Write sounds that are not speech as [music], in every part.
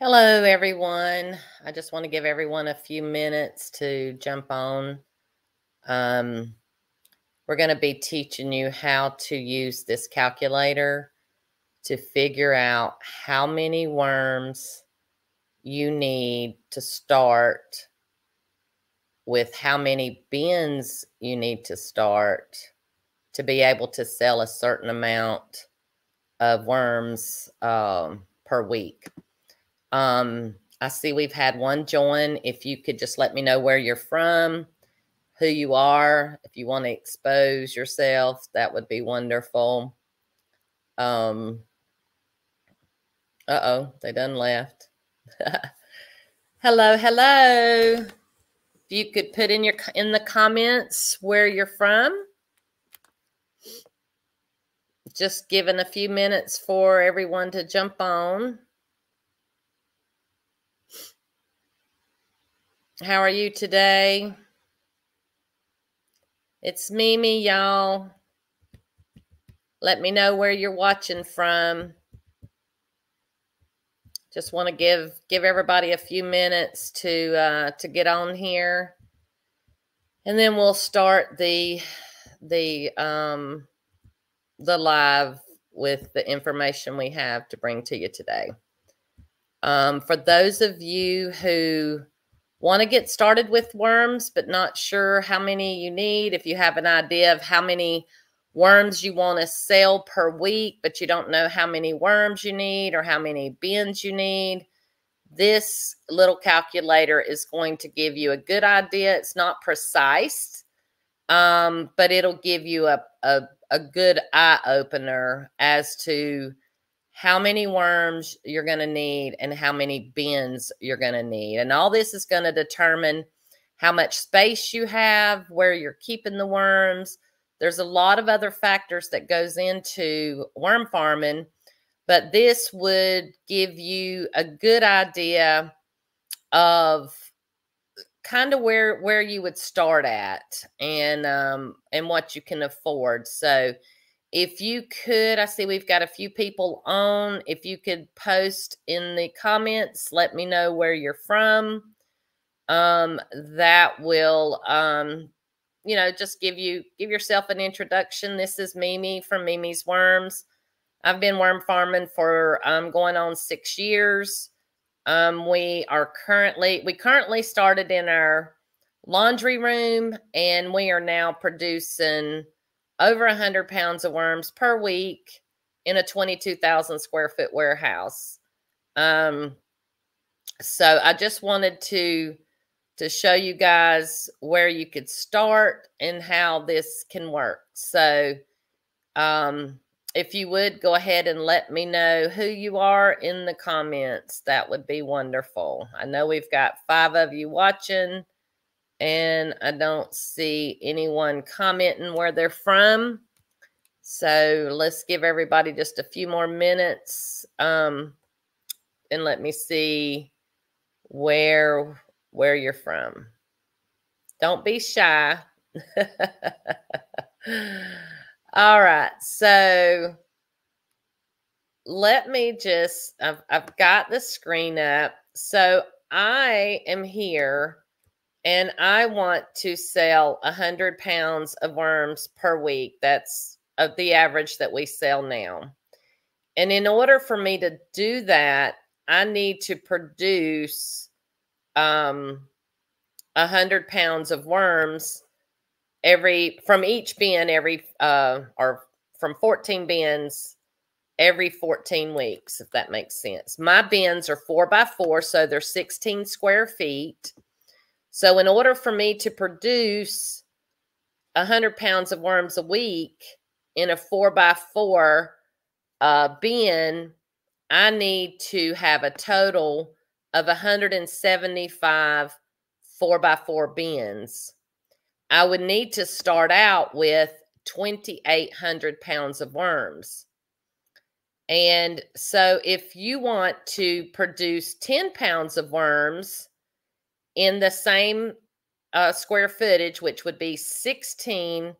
Hello, everyone. I just want to give everyone a few minutes to jump on. Um, we're going to be teaching you how to use this calculator to figure out how many worms you need to start with how many bins you need to start to be able to sell a certain amount of worms um, per week. Um, I see we've had one join. If you could just let me know where you're from, who you are, if you want to expose yourself, that would be wonderful. Um, uh oh, they done left. [laughs] hello, hello. If you could put in your in the comments where you're from. Just giving a few minutes for everyone to jump on. How are you today? It's Mimi, y'all. Let me know where you're watching from. Just want to give give everybody a few minutes to uh, to get on here, and then we'll start the the um, the live with the information we have to bring to you today. Um, for those of you who want to get started with worms, but not sure how many you need, if you have an idea of how many worms you want to sell per week, but you don't know how many worms you need or how many bins you need, this little calculator is going to give you a good idea. It's not precise, um, but it'll give you a, a, a good eye opener as to how many worms you're going to need and how many bins you're going to need. And all this is going to determine how much space you have, where you're keeping the worms. There's a lot of other factors that goes into worm farming, but this would give you a good idea of kind of where where you would start at and um and what you can afford. So if you could, I see we've got a few people on. If you could post in the comments, let me know where you're from. Um, that will, um, you know, just give you give yourself an introduction. This is Mimi from Mimi's Worms. I've been worm farming for um, going on six years. Um, we are currently we currently started in our laundry room, and we are now producing over 100 pounds of worms per week in a 22,000 square foot warehouse. Um, so I just wanted to to show you guys where you could start and how this can work. So um, if you would go ahead and let me know who you are in the comments, that would be wonderful. I know we've got five of you watching and I don't see anyone commenting where they're from. So let's give everybody just a few more minutes um, and let me see where where you're from. Don't be shy. [laughs] All right. So let me just, I've, I've got the screen up. So I am here and I want to sell a hundred pounds of worms per week. That's of the average that we sell now. And in order for me to do that, I need to produce um, a hundred pounds of worms every from each bin every uh, or from 14 bins every 14 weeks, if that makes sense. My bins are four by four, so they're 16 square feet. So, in order for me to produce 100 pounds of worms a week in a four by four uh, bin, I need to have a total of 175 four by four bins. I would need to start out with 2,800 pounds of worms. And so, if you want to produce 10 pounds of worms, in the same uh, square footage, which would be 16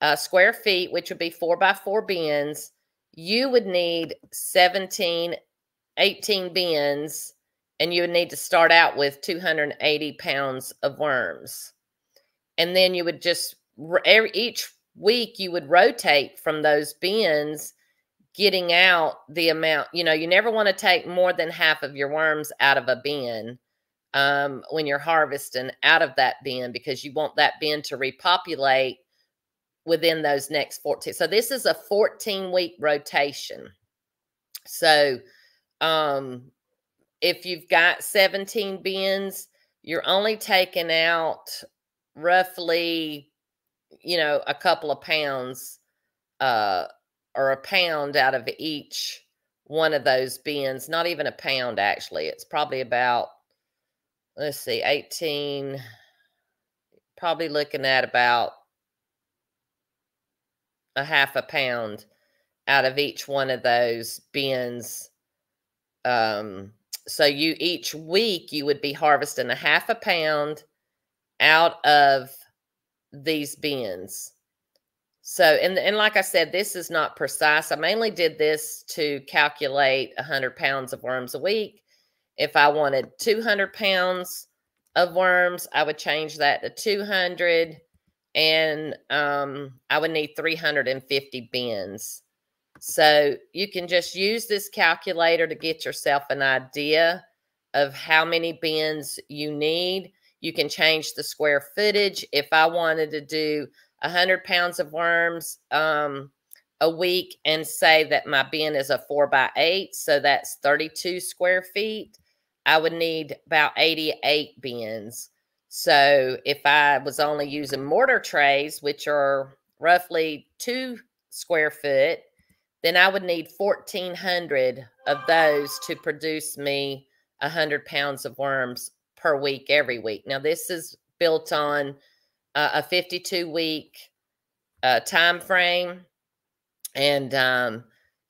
uh, square feet, which would be four by four bins, you would need 17, 18 bins and you would need to start out with 280 pounds of worms. And then you would just, each week, you would rotate from those bins, getting out the amount. You know, you never want to take more than half of your worms out of a bin um, when you're harvesting out of that bin because you want that bin to repopulate within those next 14. So this is a 14 week rotation. So um, if you've got 17 bins, you're only taking out roughly, you know, a couple of pounds uh, or a pound out of each one of those bins. Not even a pound, actually. It's probably about, let's see, 18, probably looking at about a half a pound out of each one of those bins. Um, so you each week you would be harvesting a half a pound out of these bins. So, and, and like I said, this is not precise. I mainly did this to calculate 100 pounds of worms a week. If I wanted 200 pounds of worms, I would change that to 200 and um, I would need 350 bins. So you can just use this calculator to get yourself an idea of how many bins you need. You can change the square footage. If I wanted to do 100 pounds of worms um, a week and say that my bin is a four by eight, so that's 32 square feet, I would need about 88 bins. So if I was only using mortar trays, which are roughly two square foot, then I would need 1,400 of those to produce me 100 pounds of worms per week every week. Now, this is built on uh, a 52 week uh, time frame. And, um,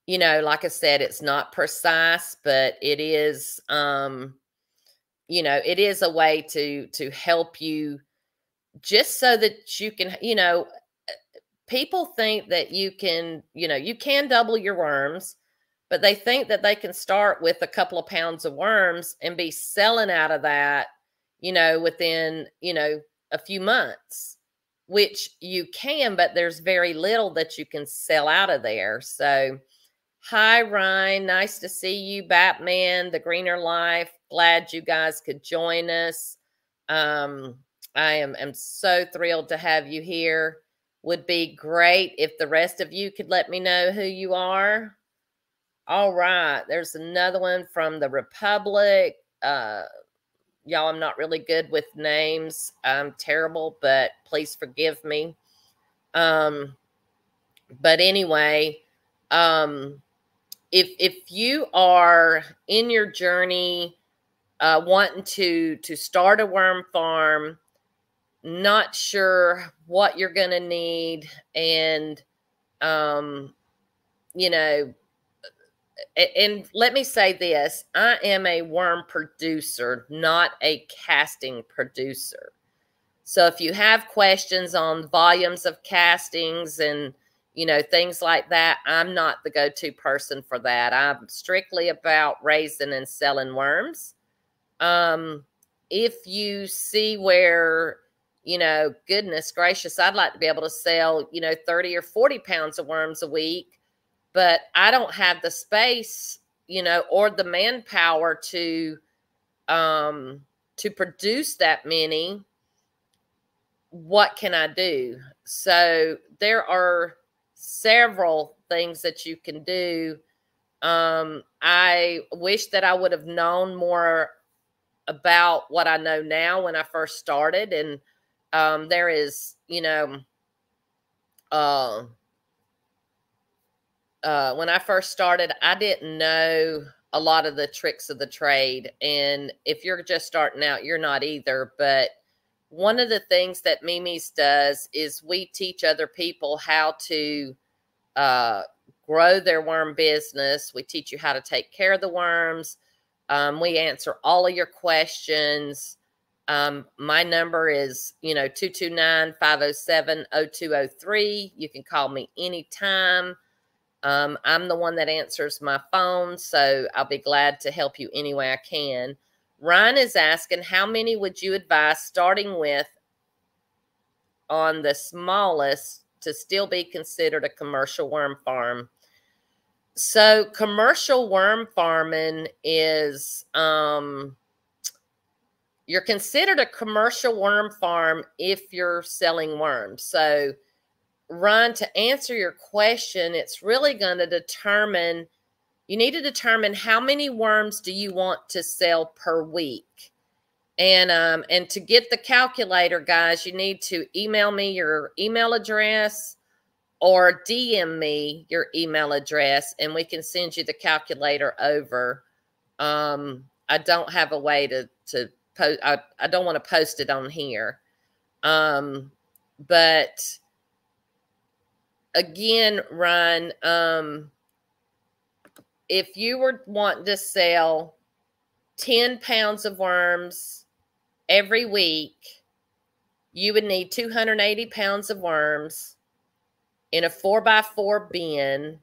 you know, like I said, it's not precise, but it is um, you know it is a way to to help you just so that you can you know people think that you can you know you can double your worms but they think that they can start with a couple of pounds of worms and be selling out of that you know within you know a few months which you can but there's very little that you can sell out of there. So Hi, Ryan. Nice to see you, Batman, The Greener Life. Glad you guys could join us. Um, I am, am so thrilled to have you here. Would be great if the rest of you could let me know who you are. All right. There's another one from the Republic. Uh, y'all, I'm not really good with names. I'm terrible, but please forgive me. Um, but anyway, um, if if you are in your journey uh, wanting to to start a worm farm not sure what you're going to need and um you know and let me say this i am a worm producer not a casting producer. So if you have questions on volumes of castings and you know, things like that. I'm not the go to person for that. I'm strictly about raising and selling worms. Um, if you see where, you know, goodness gracious, I'd like to be able to sell, you know, 30 or 40 pounds of worms a week, but I don't have the space, you know, or the manpower to, um, to produce that many. What can I do? So there are, several things that you can do. Um, I wish that I would have known more about what I know now when I first started. And um, there is, you know, uh, uh, when I first started, I didn't know a lot of the tricks of the trade. And if you're just starting out, you're not either. But one of the things that Mimi's does is we teach other people how to uh, grow their worm business. We teach you how to take care of the worms. Um, we answer all of your questions. Um, my number is, you know, 229 507 0203. You can call me anytime. Um, I'm the one that answers my phone, so I'll be glad to help you any way I can. Ryan is asking, how many would you advise starting with on the smallest to still be considered a commercial worm farm? So, commercial worm farming is um, you're considered a commercial worm farm if you're selling worms. So, Ryan, to answer your question, it's really going to determine you need to determine how many worms do you want to sell per week. And um, and to get the calculator, guys, you need to email me your email address or DM me your email address and we can send you the calculator over. Um, I don't have a way to to post I, I don't want to post it on here. Um, but again, Ryan, um, if you were wanting to sell 10 pounds of worms every week, you would need 280 pounds of worms in a four by four bin.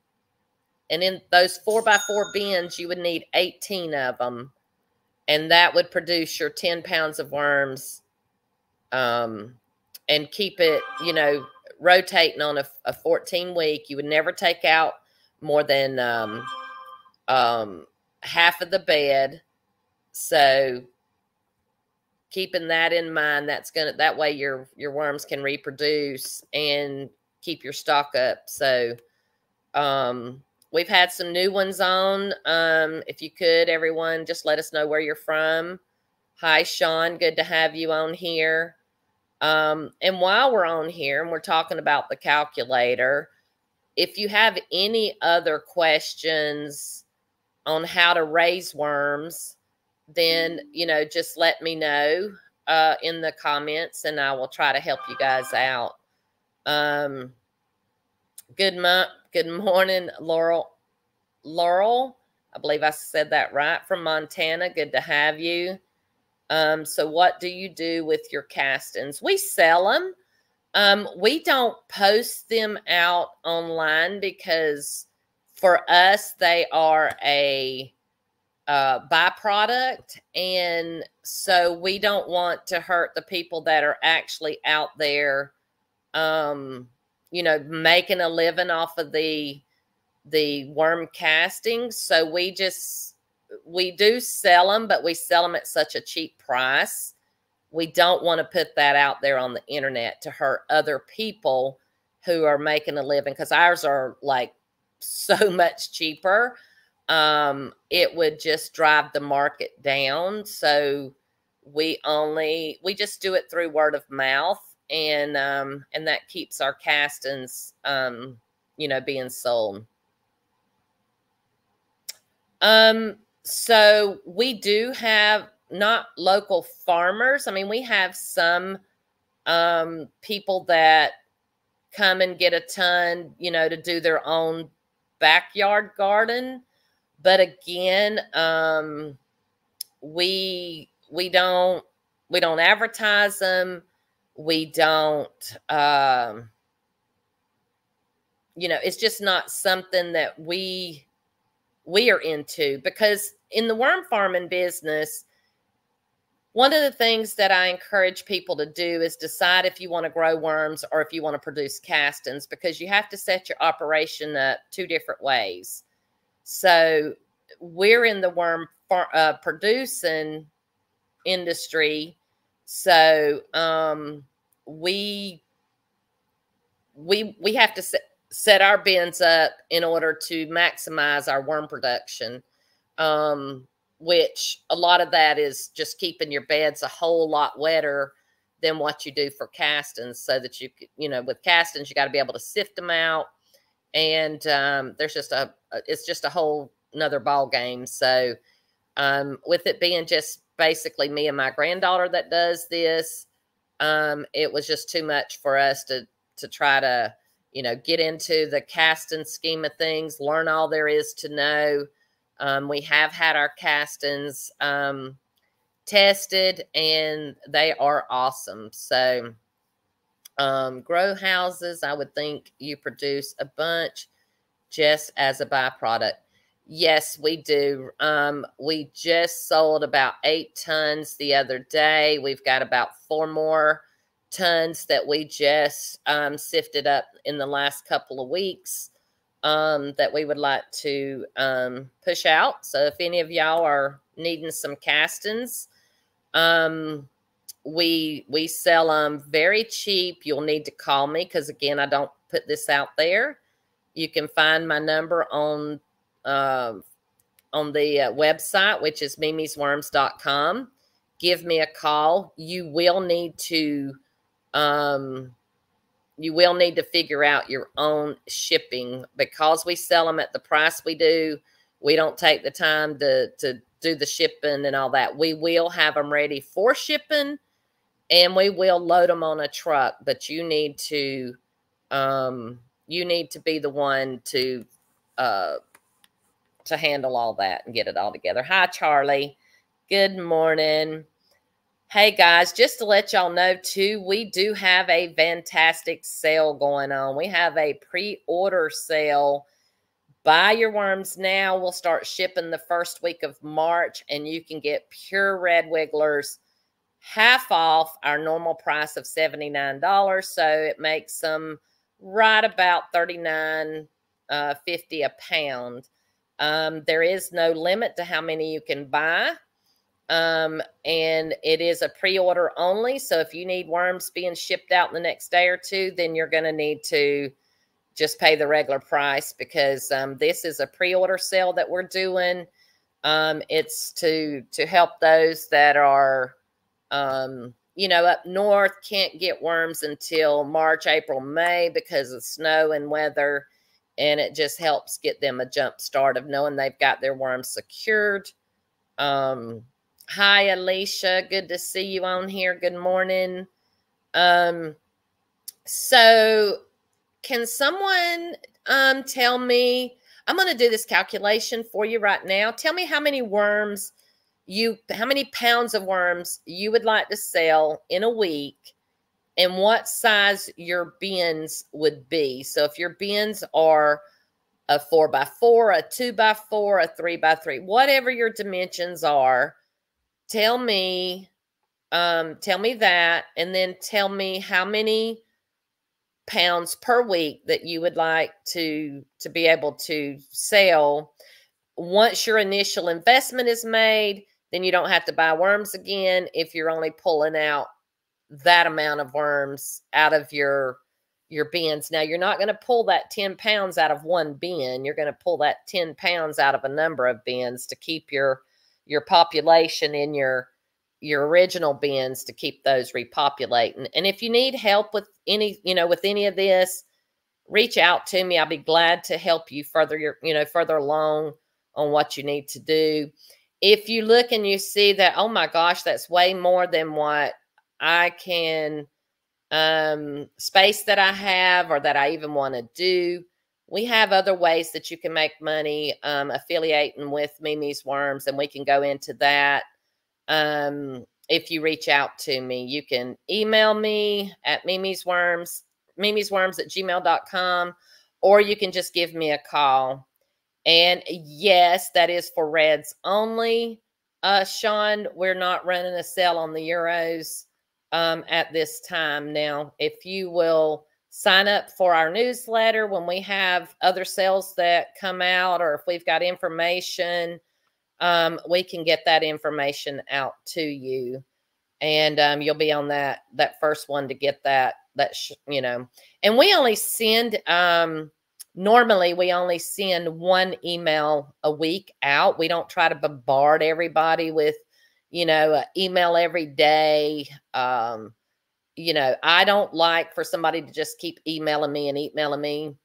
And in those four by four bins, you would need 18 of them. And that would produce your 10 pounds of worms um, and keep it, you know, rotating on a, a 14 week. You would never take out more than um, um, half of the bed. So keeping that in mind, that's gonna that way your your worms can reproduce and keep your stock up. So um, we've had some new ones on. Um, if you could, everyone, just let us know where you're from. Hi, Sean. Good to have you on here. Um, and while we're on here and we're talking about the calculator, if you have any other questions on how to raise worms, then, you know, just let me know uh, in the comments and I will try to help you guys out. Um, good month. Good morning, Laurel. Laurel, I believe I said that right from Montana. Good to have you. Um, so what do you do with your castings? We sell them. Um, we don't post them out online because for us they are a uh, byproduct, and so we don't want to hurt the people that are actually out there, um, you know, making a living off of the the worm castings. So we just we do sell them, but we sell them at such a cheap price. We don't want to put that out there on the internet to hurt other people who are making a living because ours are like so much cheaper. Um, it would just drive the market down. So we only we just do it through word of mouth and um and that keeps our castings um you know being sold. Um so we do have not local farmers. I mean, we have some um, people that come and get a ton, you know, to do their own backyard garden. But again, um, we we don't we don't advertise them. We don't. Um, you know, it's just not something that we we are into because in the worm farming business, one of the things that I encourage people to do is decide if you want to grow worms or if you want to produce castings because you have to set your operation up two different ways. So we're in the worm uh, producing industry, so um, we we we have to set set our bins up in order to maximize our worm production, um, which a lot of that is just keeping your beds a whole lot wetter than what you do for castings so that you you know with castings you got to be able to sift them out and um, there's just a it's just a whole another ball game so um, with it being just basically me and my granddaughter that does this um, it was just too much for us to to try to you know, get into the casting scheme of things, learn all there is to know. Um, we have had our castings um, tested and they are awesome. So, um, grow houses, I would think you produce a bunch just as a byproduct. Yes, we do. Um, we just sold about eight tons the other day. We've got about four more tons that we just um, sifted up in the last couple of weeks um, that we would like to um, push out. So if any of y'all are needing some castings, um, we we sell them very cheap. You'll need to call me because again, I don't put this out there. You can find my number on uh, on the uh, website, which is mimisworms.com. Give me a call. You will need to um, you will need to figure out your own shipping because we sell them at the price we do. We don't take the time to to do the shipping and all that. We will have them ready for shipping and we will load them on a truck, but you need to um you need to be the one to uh to handle all that and get it all together. Hi Charlie. Good morning. Hey guys, just to let y'all know too, we do have a fantastic sale going on. We have a pre-order sale. Buy your worms now. We'll start shipping the first week of March and you can get pure red wigglers half off our normal price of $79. So it makes them right about 39 uh, 50 a pound. Um, there is no limit to how many you can buy. Um, and it is a pre-order only. So if you need worms being shipped out in the next day or two, then you're going to need to just pay the regular price because um, this is a pre-order sale that we're doing. Um, it's to to help those that are, um, you know, up north can't get worms until March, April, May because of snow and weather, and it just helps get them a jump start of knowing they've got their worms secured. Um, Hi, Alicia. Good to see you on here. Good morning. Um, so can someone um tell me? I'm going to do this calculation for you right now. Tell me how many worms you, how many pounds of worms you would like to sell in a week and what size your bins would be. So if your bins are a four by four, a two by four, a three by three, whatever your dimensions are, tell me um tell me that and then tell me how many pounds per week that you would like to to be able to sell. Once your initial investment is made then you don't have to buy worms again if you're only pulling out that amount of worms out of your your bins. Now you're not going to pull that 10 pounds out of one bin. You're going to pull that 10 pounds out of a number of bins to keep your your population in your your original bins to keep those repopulating. And if you need help with any, you know, with any of this, reach out to me. I'll be glad to help you further your, you know, further along on what you need to do. If you look and you see that, oh my gosh, that's way more than what I can um space that I have or that I even want to do we have other ways that you can make money um, affiliating with Mimi's Worms, and we can go into that um, if you reach out to me. You can email me at Mimi's Worms, Mimi's Worms at gmail.com, or you can just give me a call. And yes, that is for Reds only. Uh, Sean, we're not running a sale on the Euros um, at this time. Now, if you will sign up for our newsletter when we have other sales that come out or if we've got information um, we can get that information out to you. And um, you'll be on that that first one to get that that you know. And we only send um normally we only send one email a week out. We don't try to bombard everybody with you know email every day um you know, I don't like for somebody to just keep emailing me and emailing me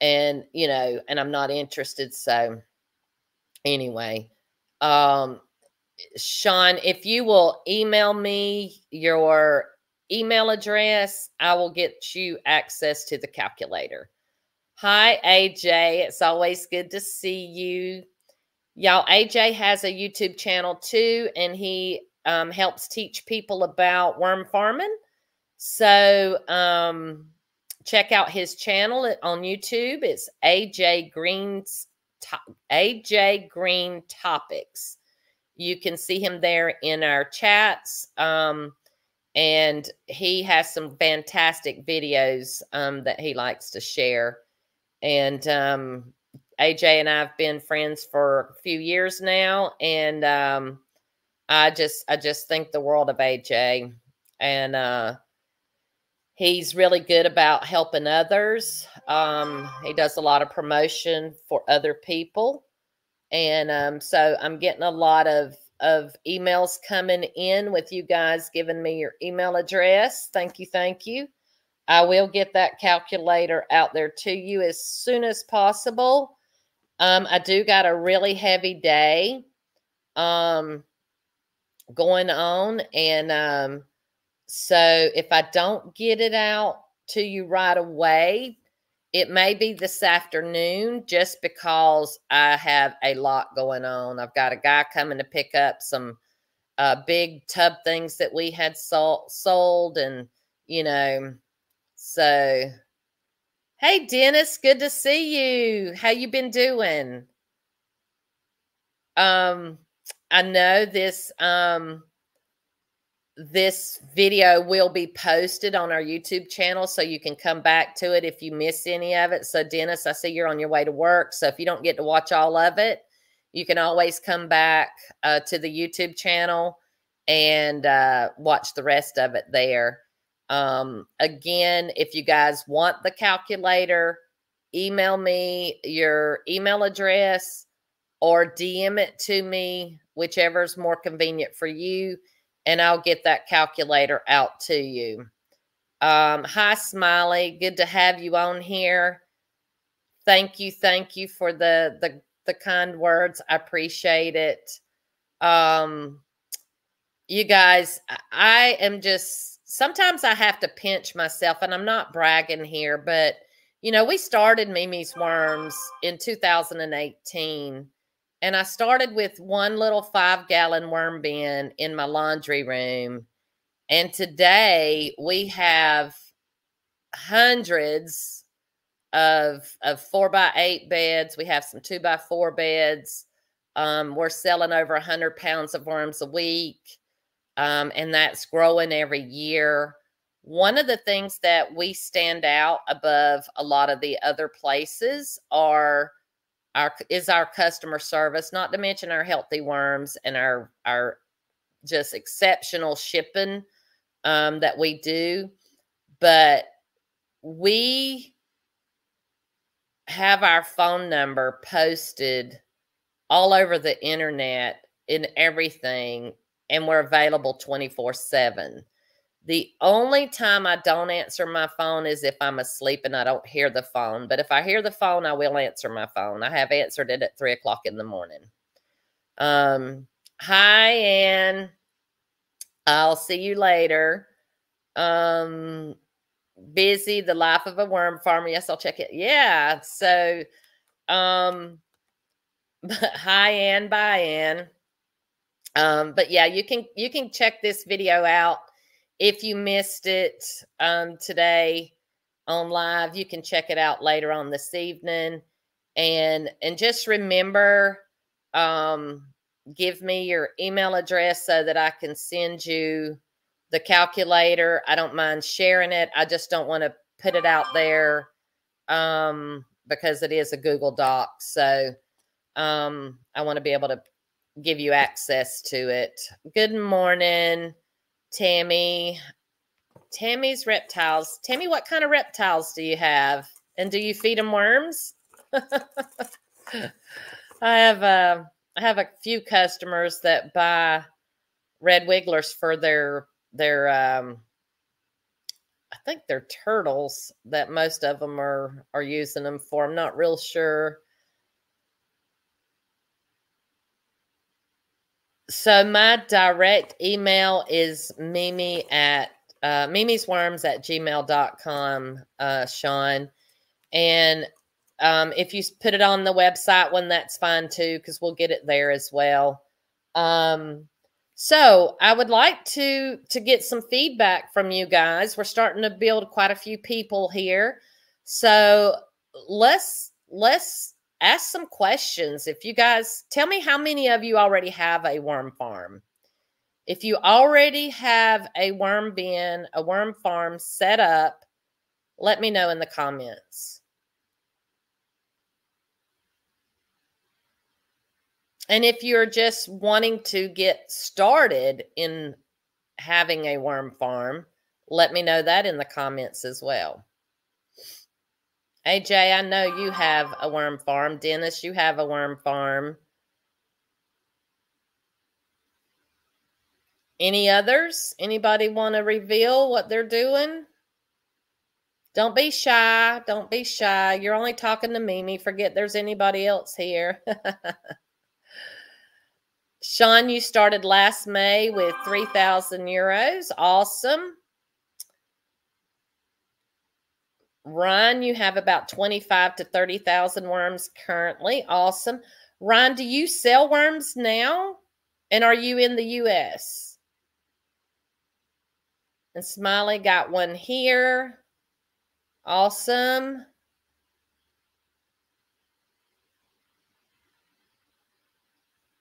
and, you know, and I'm not interested. So anyway, um, Sean, if you will email me your email address, I will get you access to the calculator. Hi, AJ. It's always good to see you. Y'all, AJ has a YouTube channel too, and he um, helps teach people about worm farming. So um, check out his channel on YouTube. It's AJ Green's AJ Green Topics. You can see him there in our chats. Um, and he has some fantastic videos um, that he likes to share. And um, AJ and I have been friends for a few years now, and um, I just I just think the world of AJ, and uh, he's really good about helping others. Um, he does a lot of promotion for other people, and um, so I'm getting a lot of of emails coming in with you guys giving me your email address. Thank you, thank you. I will get that calculator out there to you as soon as possible. Um, I do got a really heavy day um, going on. And um, so if I don't get it out to you right away, it may be this afternoon just because I have a lot going on. I've got a guy coming to pick up some uh, big tub things that we had sold, sold and, you know, so Hey Dennis, good to see you. How you been doing? Um I know this um this video will be posted on our YouTube channel so you can come back to it if you miss any of it. So Dennis, I see you're on your way to work, so if you don't get to watch all of it, you can always come back uh, to the YouTube channel and uh, watch the rest of it there. Um, again, if you guys want the calculator, email me your email address or DM it to me, whichever is more convenient for you, and I'll get that calculator out to you. Um, hi, Smiley. Good to have you on here. Thank you. Thank you for the, the, the kind words. I appreciate it. Um, you guys, I am just sometimes I have to pinch myself, and I'm not bragging here, but you know, we started Mimi's Worms in 2018, and I started with one little five gallon worm bin in my laundry room. And today we have hundreds of of four by eight beds. We have some two by four beds. Um, we're selling over a hundred pounds of worms a week um, and that's growing every year. One of the things that we stand out above a lot of the other places are our is our customer service, not to mention our healthy worms and our our just exceptional shipping um, that we do. But we have our phone number posted all over the internet in everything and we're available 24 7. The only time I don't answer my phone is if I'm asleep and I don't hear the phone. But if I hear the phone, I will answer my phone. I have answered it at three o'clock in the morning. Um, hi, Ann. I'll see you later. Um, busy, the life of a worm farmer. Yes, I'll check it. Yeah. So, um, [laughs] hi, Ann. Bye, Ann. Um, but yeah, you can you can check this video out if you missed it um, today on live. You can check it out later on this evening, and and just remember, um, give me your email address so that I can send you the calculator. I don't mind sharing it. I just don't want to put it out there um, because it is a Google Doc. So um, I want to be able to give you access to it. Good morning, Tammy. Tammy's reptiles. Tammy, what kind of reptiles do you have? And do you feed them worms? [laughs] I have a, I have a few customers that buy red wigglers for their their um, I think they're turtles that most of them are are using them for. I'm not real sure So my direct email is Mimi at uh, Mimi's Worms at gmail.com, uh, Sean. And um, if you put it on the website one, that's fine too, because we'll get it there as well. Um, so I would like to to get some feedback from you guys. We're starting to build quite a few people here. So let's let's ask some questions. If you guys tell me how many of you already have a worm farm. If you already have a worm bin, a worm farm set up, let me know in the comments. And if you're just wanting to get started in having a worm farm, let me know that in the comments as well. AJ, I know you have a worm farm. Dennis, you have a worm farm. Any others? Anybody want to reveal what they're doing? Don't be shy. Don't be shy. You're only talking to Mimi. Forget there's anybody else here. [laughs] Sean, you started last May with 3,000 euros. Awesome. Ryan, you have about 25 to 30,000 worms currently. Awesome. Ryan, do you sell worms now? And are you in the U.S.? And Smiley got one here. Awesome.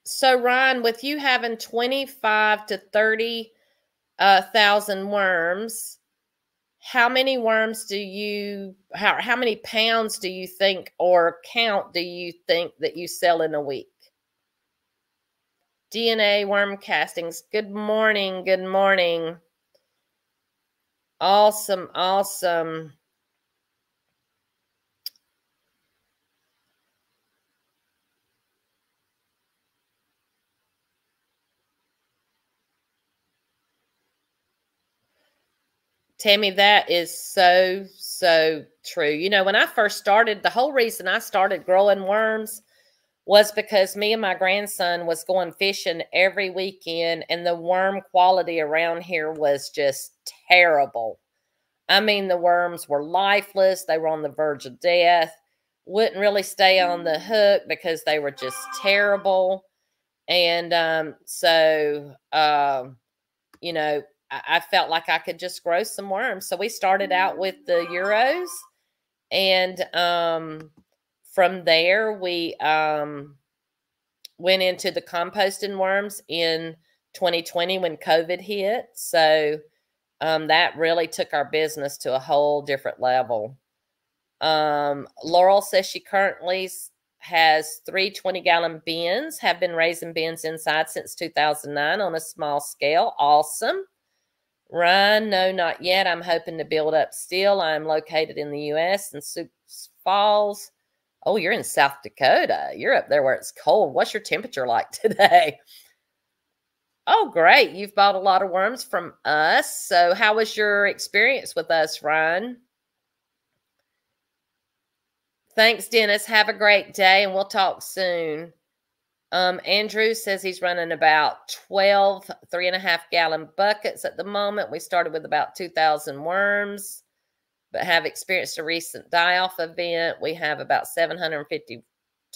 So Ryan, with you having 25 to 30,000 uh, worms, how many worms do you how how many pounds do you think or count do you think that you sell in a week? DNA worm castings. Good morning. Good morning. Awesome. Awesome. Tammy, that is so, so true. You know, when I first started, the whole reason I started growing worms was because me and my grandson was going fishing every weekend and the worm quality around here was just terrible. I mean, the worms were lifeless. They were on the verge of death. Wouldn't really stay on the hook because they were just terrible. And um, so, uh, you know, I, felt like I could just grow some worms. So we started out with the Euros. And um, from there, we um, went into the composting worms in 2020 when COVID hit. So um, that really took our business to a whole different level. Um, Laurel says she currently has three 20 gallon bins, have been raising bins inside since 2009 on a small scale. Awesome. Ryan, no, not yet. I'm hoping to build up still. I'm located in the U.S. in Sioux Falls. Oh, you're in South Dakota. You're up there where it's cold. What's your temperature like [laughs] today? Oh, great. You've bought a lot of worms from us. So, how was your experience with us, Ryan? Thanks, Dennis. Have a great day, and we'll talk soon. Um, Andrew says he's running about 12 three and a half gallon buckets at the moment. We started with about 2,000 worms, but have experienced a recent die off event. We have about 750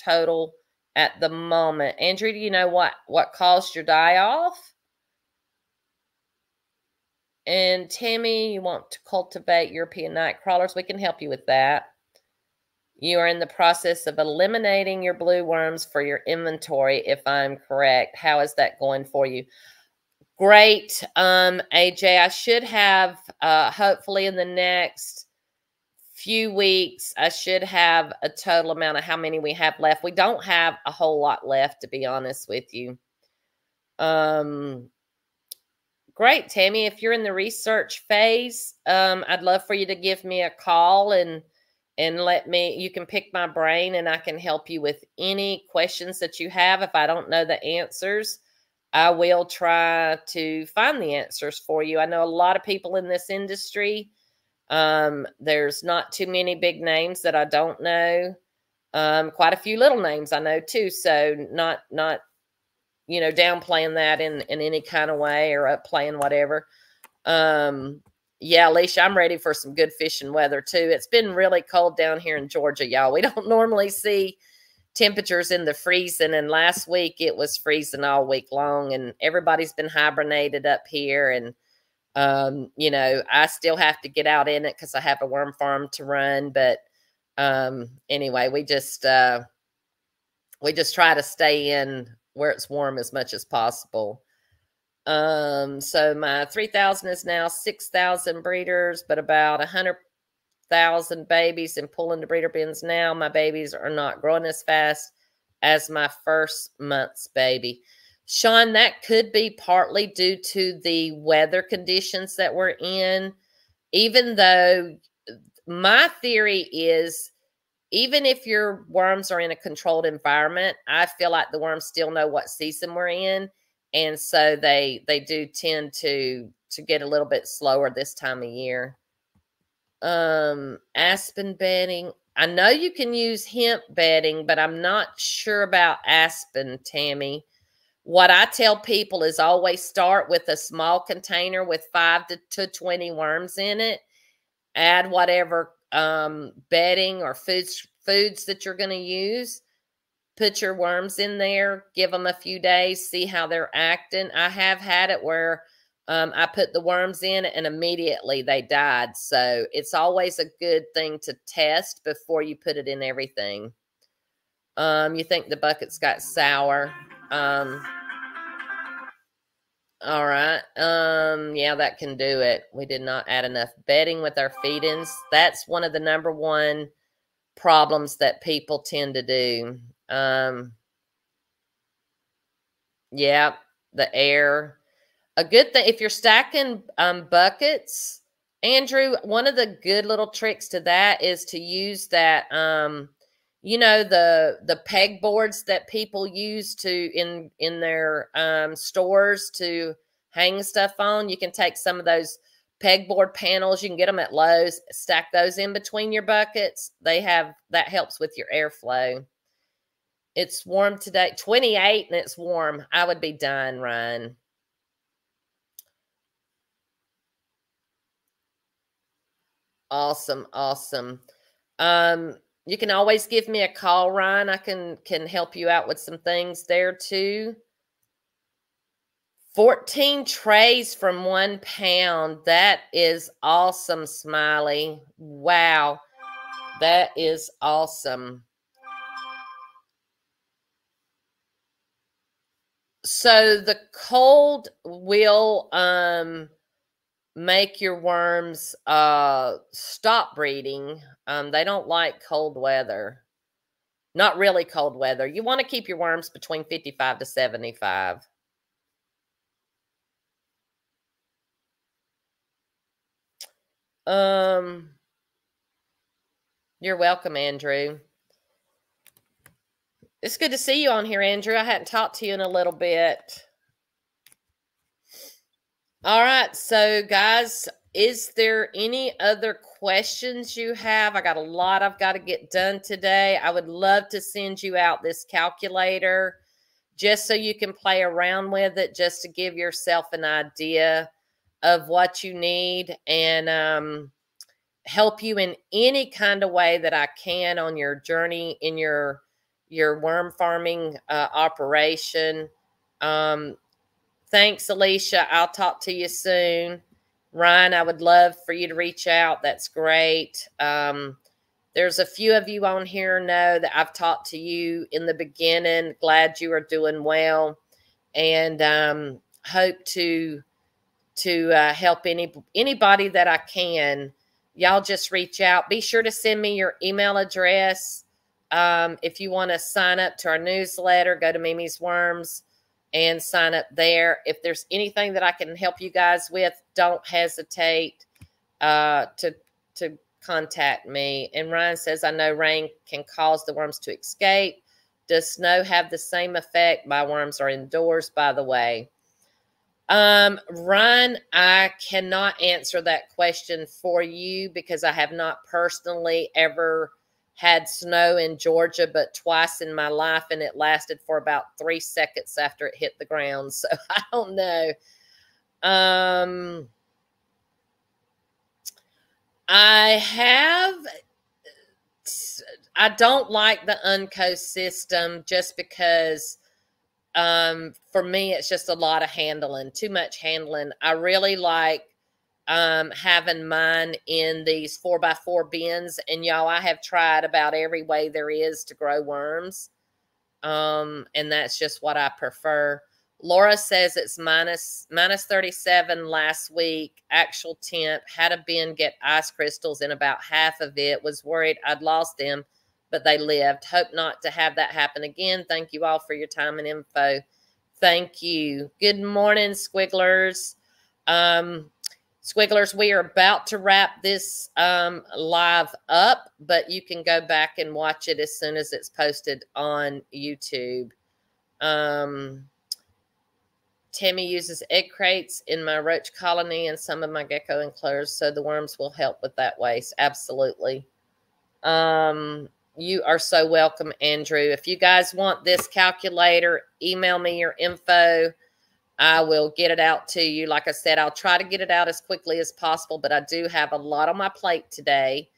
total at the moment. Andrew, do you know what, what caused your die off? And Tammy, you want to cultivate European night crawlers? We can help you with that. You are in the process of eliminating your blue worms for your inventory, if I'm correct. How is that going for you? Great, um, AJ. I should have, uh, hopefully, in the next few weeks, I should have a total amount of how many we have left. We don't have a whole lot left, to be honest with you. Um, great, Tammy. If you're in the research phase, um, I'd love for you to give me a call and and let me you can pick my brain and I can help you with any questions that you have. If I don't know the answers I will try to find the answers for you. I know a lot of people in this industry um, there's not too many big names that I don't know um, quite a few little names I know too so not not you know downplaying that in in any kind of way or upplaying whatever. Um yeah, Alicia, I'm ready for some good fishing weather too. It's been really cold down here in Georgia, y'all. We [laughs] don't normally see temperatures in the freezing, and last week it was freezing all week long, and everybody's been hibernated up here. And um, you know, I still have to get out in it because I have a worm farm to run. But um, anyway, we just uh, we just try to stay in where it's warm as much as possible. Um, so my 3,000 is now 6,000 breeders, but about 100,000 babies and pulling the breeder bins now. My babies are not growing as fast as my first month's baby. Sean, that could be partly due to the weather conditions that we're in. Even though my theory is, even if your worms are in a controlled environment, I feel like the worms still know what season we're in, and so they they do tend to to get a little bit slower this time of year. Um, aspen bedding. I know you can use hemp bedding, but I'm not sure about aspen, Tammy. What I tell people is always start with a small container with five to, to 20 worms in it. Add whatever um, bedding or foods foods that you're going to use. Put your worms in there, give them a few days, see how they're acting. I have had it where um, I put the worms in and immediately they died. So it's always a good thing to test before you put it in everything. Um, you think the bucket's got sour. Um, all right. Um, yeah, that can do it. We did not add enough bedding with our feedings. That's one of the number one problems that people tend to do. Um, yeah, the air. A good thing if you're stacking um, buckets, Andrew, one of the good little tricks to that is to use that um, you know the the peg boards that people use to in in their um, stores to hang stuff on. You can take some of those pegboard panels you can get them at lowes stack those in between your buckets. They have that helps with your airflow it's warm today 28 and it's warm i would be done ryan awesome awesome um you can always give me a call, Ryan. I can can help you out with some things there too. 14 trays from one pound. That is awesome, Smiley. Wow. That is awesome. So the cold will um make your worms uh, stop breeding. Um, they don't like cold weather. Not really cold weather. You want to keep your worms between 55 to 75. Um, you're welcome, Andrew. It's good to see you on here, Andrew. I hadn't talked to you in a little bit. All right. So, guys, is there any other questions you have? I got a lot I've got to get done today. I would love to send you out this calculator just so you can play around with it, just to give yourself an idea of what you need and um, help you in any kind of way that I can on your journey in your your worm farming uh, operation. Um, Thanks, Alicia. I'll talk to you soon. Ryan, I would love for you to reach out. That's great. Um, there's a few of you on here know that I've talked to you in the beginning. Glad you are doing well, and um, hope to to uh, help any anybody that I can. Y'all just reach out. Be sure to send me your email address um, if you want to sign up to our newsletter. Go to Meme's Worms and sign up there. If there's anything that I can help you guys with, don't hesitate uh, to to contact me. And Ryan says, I know rain can cause the worms to escape. Does snow have the same effect? My worms are indoors, by the way. Um, Ryan, I cannot answer that question for you because I have not personally ever had snow in Georgia, but twice in my life, and it lasted for about three seconds after it hit the ground. [laughs] So I don't know. Um, I have. I don't like the Unco system just because um, for me it's just a lot of handling, too much handling. I really like um, having mine in these four by four bins. And y'all, I have tried about every way there is to grow worms. Um, and that's just what I prefer. Laura says it's minus minus 37 last week. Actual temp had a bin get ice crystals in about half of it. Was worried I'd lost them, but they lived. Hope not to have that happen again. Thank you all for your time and info. Thank you. Good morning, squigglers. Um, squigglers, we are about to wrap this um, live up, but you can go back and watch it as soon as it's posted on YouTube. Um, Tammy uses egg crates in my roach colony and some of my gecko enclosures, so the worms will help with that waste. Absolutely. Um, you are so welcome, Andrew. If you guys want this calculator, email me your info. I will get it out to you. Like I said, I'll try to get it out as quickly as possible, but I do have a lot on my plate today.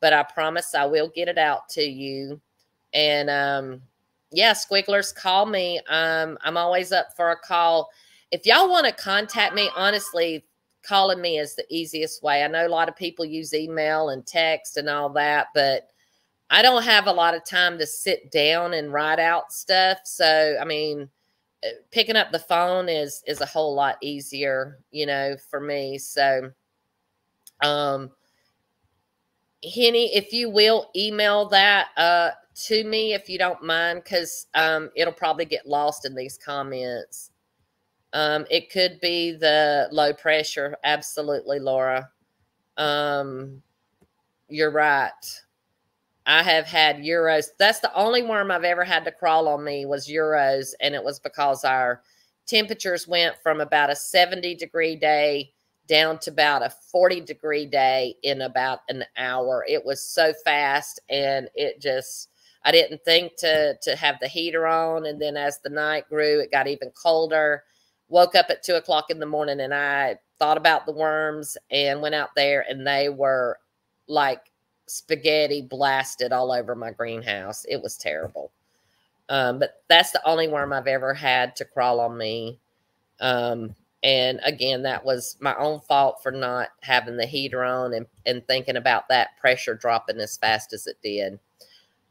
But I promise I will get it out to you. And um, yeah, squigglers, call me. Um, I'm always up for a call. If y'all want to contact me, honestly, calling me is the easiest way. I know a lot of people use email and text and all that, but I don't have a lot of time to sit down and write out stuff. So, I mean, picking up the phone is is a whole lot easier, you know, for me. So, um, Henny, if you will email that uh to me if you don't mind, because um it'll probably get lost in these comments. Um, it could be the low pressure. Absolutely, Laura. Um, you're right. I have had euros. That's the only worm I've ever had to crawl on me was euros, and it was because our temperatures went from about a 70 degree day down to about a 40 degree day in about an hour. It was so fast, and it just I didn't think to to have the heater on, and then as the night grew, it got even colder. Woke up at two o'clock in the morning, and I thought about the worms and went out there, and they were like spaghetti blasted all over my greenhouse. It was terrible. Um, but that's the only worm I've ever had to crawl on me. Um, and again, that was my own fault for not having the heater on and, and thinking about that pressure dropping as fast as it did.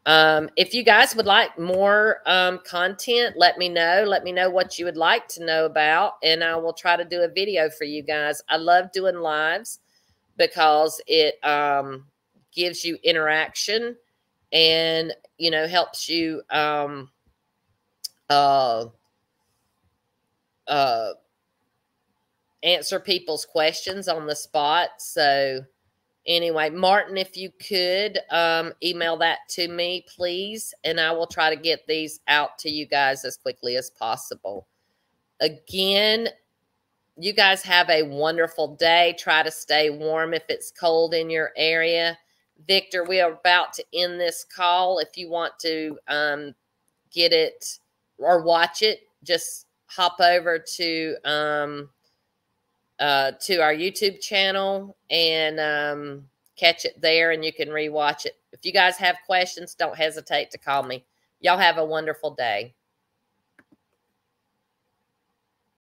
Um, if you guys would like more um, content, let me know. Let me know what you would like to know about, and I will try to do a video for you guys. I love doing lives because it um, gives you interaction and you know helps you um uh uh answer people's questions on the spot. So anyway martin if you could um email that to me please and i will try to get these out to you guys as quickly as possible. Again you guys have a wonderful day. Try to stay warm if it's cold in your area Victor, we are about to end this call. If you want to um, get it or watch it, just hop over to um, uh, to our YouTube channel and um, catch it there, and you can rewatch it. If you guys have questions, don't hesitate to call me. Y'all have a wonderful day.